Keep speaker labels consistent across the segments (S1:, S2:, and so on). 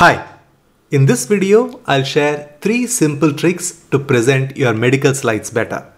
S1: Hi, in this video I'll share three simple tricks to present your medical slides better,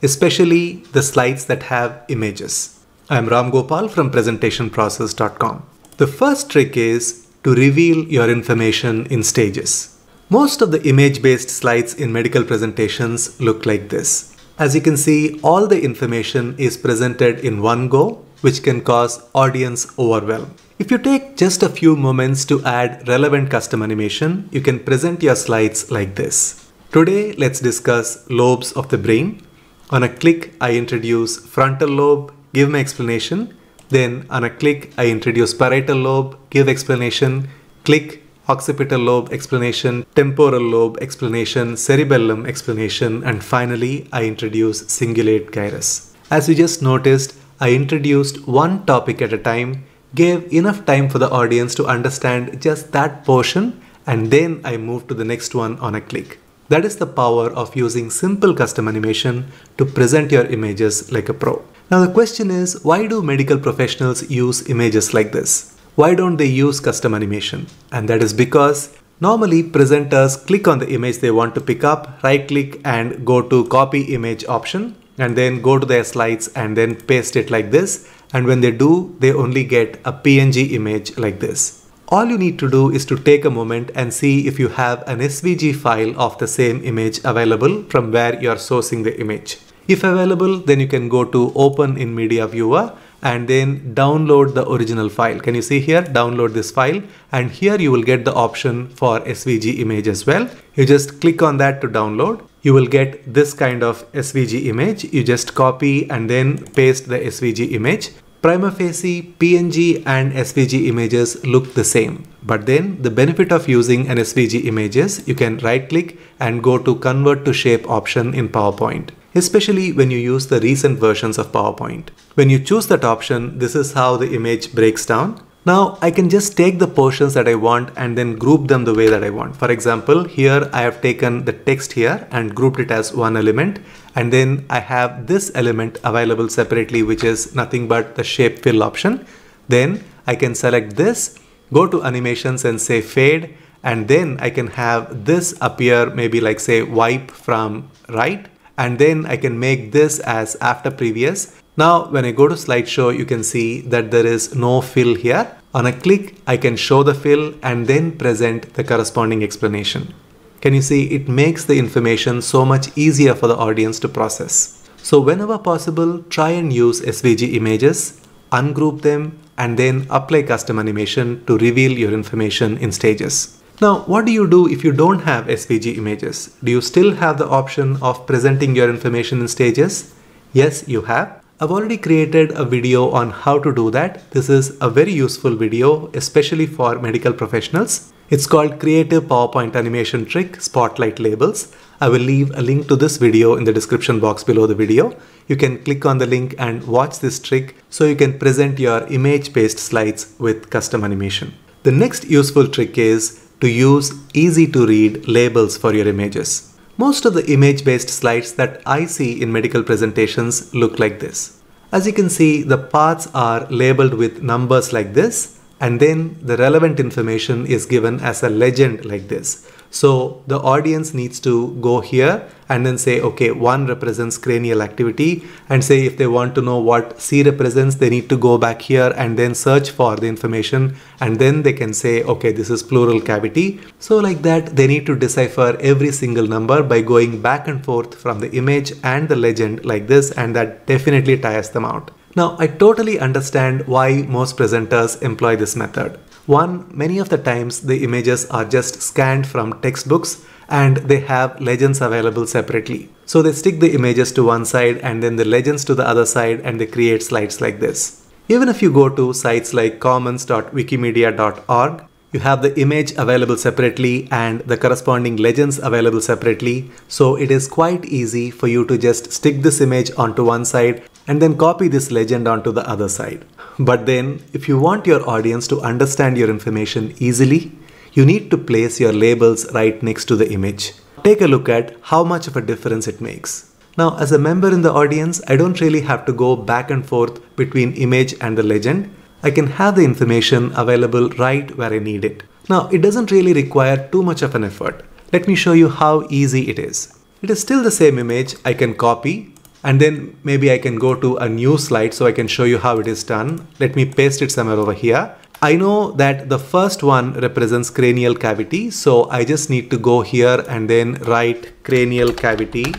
S1: especially the slides that have images. I'm Ramgopal from presentationprocess.com. The first trick is to reveal your information in stages. Most of the image-based slides in medical presentations look like this. As you can see, all the information is presented in one go, which can cause audience overwhelm. If you take just a few moments to add relevant custom animation, you can present your slides like this. Today, let's discuss lobes of the brain. On a click, I introduce frontal lobe, give my explanation. Then on a click, I introduce parietal lobe, give explanation. Click, occipital lobe explanation, temporal lobe explanation, cerebellum explanation, and finally I introduce cingulate gyrus. As you just noticed, I introduced one topic at a time, gave enough time for the audience to understand just that portion, and then I moved to the next one on a click. That is the power of using simple custom animation to present your images like a pro. Now the question is, why do medical professionals use images like this? why don't they use custom animation? And that is because normally presenters click on the image they want to pick up, right click and go to copy image option and then go to their slides and then paste it like this. And when they do, they only get a PNG image like this. All you need to do is to take a moment and see if you have an SVG file of the same image available from where you're sourcing the image. If available, then you can go to open in media viewer and then download the original file. Can you see here? Download this file and here you will get the option for SVG image as well. You just click on that to download. You will get this kind of SVG image. You just copy and then paste the SVG image. Prima facie, PNG and SVG images look the same. But then the benefit of using an SVG image is you can right click and go to convert to shape option in PowerPoint especially when you use the recent versions of PowerPoint. When you choose that option, this is how the image breaks down. Now I can just take the portions that I want and then group them the way that I want. For example, here I have taken the text here and grouped it as one element. And then I have this element available separately, which is nothing but the shape fill option. Then I can select this, go to animations and say fade. And then I can have this appear maybe like say wipe from right and then I can make this as after previous. Now when I go to slideshow you can see that there is no fill here. On a click I can show the fill and then present the corresponding explanation. Can you see it makes the information so much easier for the audience to process. So whenever possible try and use SVG images, ungroup them and then apply custom animation to reveal your information in stages. Now, what do you do if you don't have SVG images? Do you still have the option of presenting your information in stages? Yes, you have. I've already created a video on how to do that. This is a very useful video, especially for medical professionals. It's called Creative PowerPoint Animation Trick Spotlight Labels. I will leave a link to this video in the description box below the video. You can click on the link and watch this trick so you can present your image-based slides with custom animation. The next useful trick is to use easy to read labels for your images. Most of the image based slides that I see in medical presentations look like this. As you can see, the parts are labeled with numbers like this and then the relevant information is given as a legend like this. So the audience needs to go here and then say, okay, one represents cranial cavity and say if they want to know what C represents, they need to go back here and then search for the information and then they can say, okay, this is pleural cavity. So like that, they need to decipher every single number by going back and forth from the image and the legend like this and that definitely tires them out. Now, I totally understand why most presenters employ this method. One, many of the times the images are just scanned from textbooks and they have legends available separately. So they stick the images to one side and then the legends to the other side and they create slides like this. Even if you go to sites like commons.wikimedia.org, you have the image available separately and the corresponding legends available separately. So it is quite easy for you to just stick this image onto one side and then copy this legend onto the other side. But then, if you want your audience to understand your information easily, you need to place your labels right next to the image. Take a look at how much of a difference it makes. Now, as a member in the audience, I don't really have to go back and forth between image and the legend. I can have the information available right where I need it. Now, it doesn't really require too much of an effort. Let me show you how easy it is. It is still the same image I can copy and then maybe I can go to a new slide so I can show you how it is done. Let me paste it somewhere over here. I know that the first one represents cranial cavity so I just need to go here and then write cranial cavity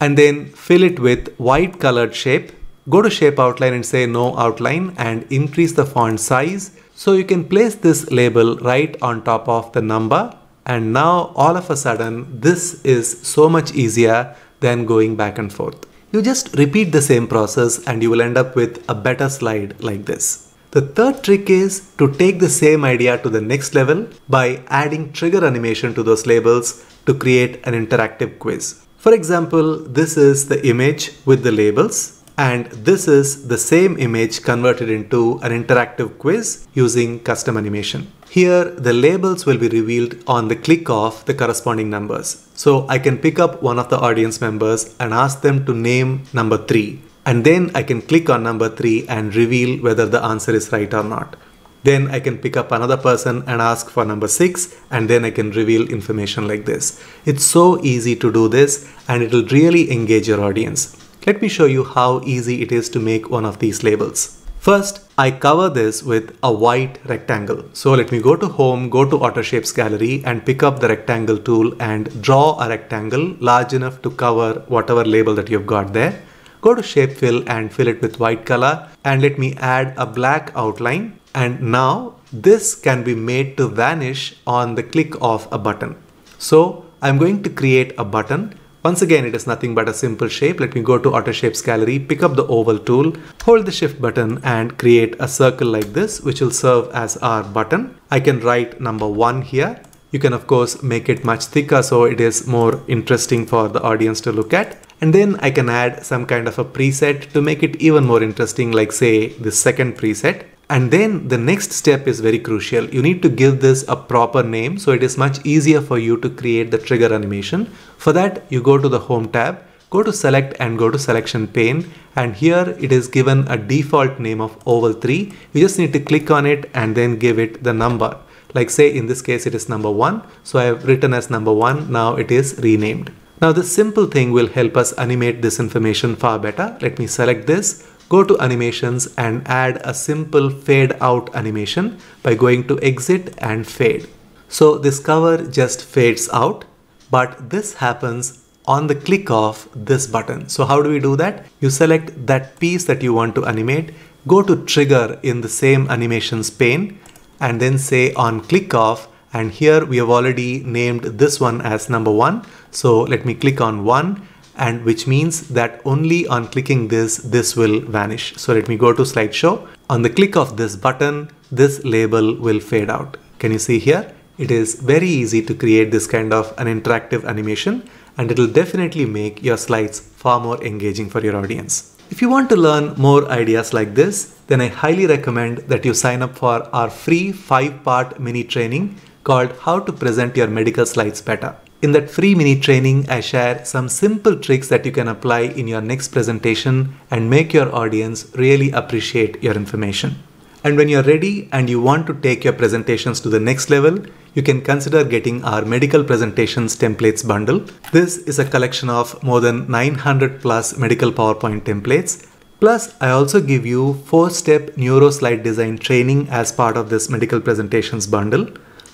S1: and then fill it with white colored shape. Go to shape outline and say no outline and increase the font size. So you can place this label right on top of the number and now all of a sudden this is so much easier than going back and forth. You just repeat the same process and you will end up with a better slide like this. The third trick is to take the same idea to the next level by adding trigger animation to those labels to create an interactive quiz. For example, this is the image with the labels and this is the same image converted into an interactive quiz using custom animation. Here the labels will be revealed on the click of the corresponding numbers. So I can pick up one of the audience members and ask them to name number 3 and then I can click on number 3 and reveal whether the answer is right or not. Then I can pick up another person and ask for number 6 and then I can reveal information like this. It's so easy to do this and it will really engage your audience. Let me show you how easy it is to make one of these labels. First, I cover this with a white rectangle. So let me go to home, go to auto shapes gallery and pick up the rectangle tool and draw a rectangle large enough to cover whatever label that you've got there. Go to shape fill and fill it with white color and let me add a black outline and now this can be made to vanish on the click of a button. So I'm going to create a button once again, it is nothing but a simple shape. Let me go to Auto Shapes Gallery, pick up the oval tool, hold the shift button and create a circle like this, which will serve as our button. I can write number one here. You can of course make it much thicker so it is more interesting for the audience to look at. And then I can add some kind of a preset to make it even more interesting like say the second preset. And then the next step is very crucial. You need to give this a proper name so it is much easier for you to create the trigger animation. For that, you go to the home tab, go to select and go to selection pane. And here it is given a default name of oval 3. You just need to click on it and then give it the number. Like say in this case it is number 1. So I have written as number 1. Now it is renamed. Now this simple thing will help us animate this information far better. Let me select this Go to animations and add a simple fade out animation by going to exit and fade. So this cover just fades out, but this happens on the click of this button. So how do we do that? You select that piece that you want to animate, go to trigger in the same animations pane and then say on click off and here we have already named this one as number one. So let me click on one and which means that only on clicking this, this will vanish. So let me go to slideshow. On the click of this button, this label will fade out. Can you see here? It is very easy to create this kind of an interactive animation and it will definitely make your slides far more engaging for your audience. If you want to learn more ideas like this, then I highly recommend that you sign up for our free 5-part mini training called How to Present Your Medical Slides Better. In that free mini training, I share some simple tricks that you can apply in your next presentation and make your audience really appreciate your information. And when you're ready and you want to take your presentations to the next level, you can consider getting our medical presentations templates bundle. This is a collection of more than 900 plus medical PowerPoint templates. Plus, I also give you four step neuro slide design training as part of this medical presentations bundle.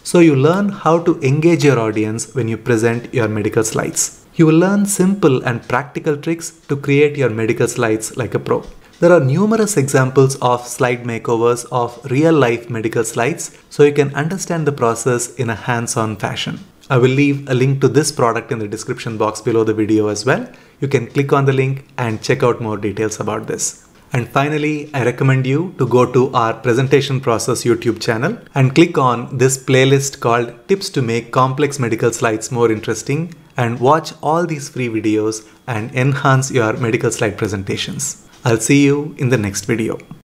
S1: So you learn how to engage your audience when you present your medical slides. You will learn simple and practical tricks to create your medical slides like a pro. There are numerous examples of slide makeovers of real life medical slides so you can understand the process in a hands-on fashion. I will leave a link to this product in the description box below the video as well. You can click on the link and check out more details about this. And finally, I recommend you to go to our presentation process YouTube channel and click on this playlist called Tips to Make Complex Medical Slides More Interesting and watch all these free videos and enhance your medical slide presentations. I'll see you in the next video.